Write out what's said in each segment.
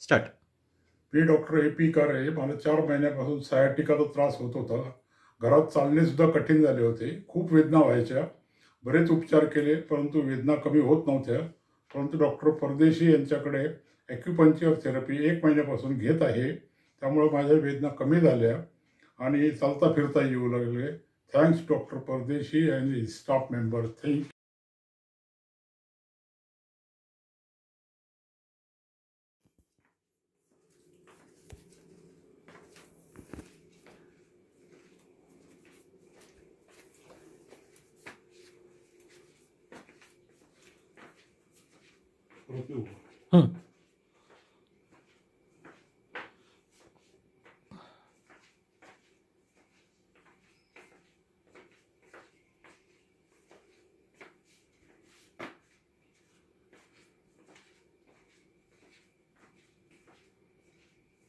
Start. मी doctor A P कारे मला चार महिन्यापासून सायाटिकाचा त्रास होत होता. घरात चालणेसुद्धा कठीण झाले होते. खूप वेदना व्हायच्या. बरेच उपचार केले परंतु वेदना कमी होत नव्हत्या. परंतु डॉक्टर परदेशी यांच्याकडे ॲक्युपंक्चर थेरपी एक महिन्यापासून घेत आहे. त्यामुळे माझ्या वेदना कमी झाल्या आणि चालता फिरता येऊ लागले. Thanks doctor Pardeshi and staff member thank 응.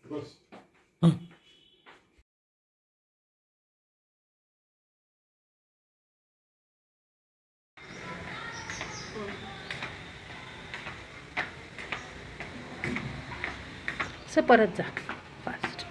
Gracias. असं परत जा फास्ट